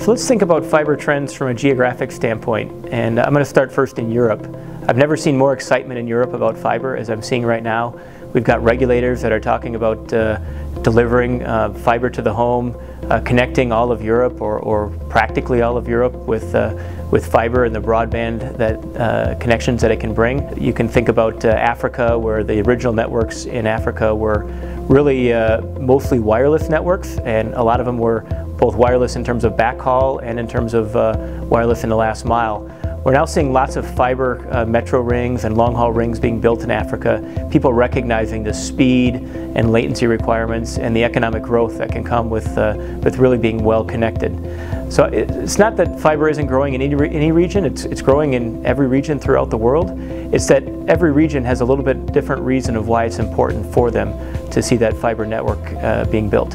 So let's think about fiber trends from a geographic standpoint. And I'm going to start first in Europe. I've never seen more excitement in Europe about fiber as I'm seeing right now. We've got regulators that are talking about uh, delivering uh, fiber to the home, uh, connecting all of Europe or, or, practically all of Europe with, uh, with fiber and the broadband that, uh, connections that it can bring. You can think about uh, Africa where the original networks in Africa were really mostly wireless networks and a lot of them were both wireless in terms of backhaul and in terms of wireless in the last mile. We're now seeing lots of fiber uh, metro rings and long haul rings being built in Africa, people recognizing the speed and latency requirements and the economic growth that can come with, uh, with really being well connected. So it's not that fiber isn't growing in any, re any region, it's, it's growing in every region throughout the world. It's that every region has a little bit different reason of why it's important for them to see that fiber network uh, being built.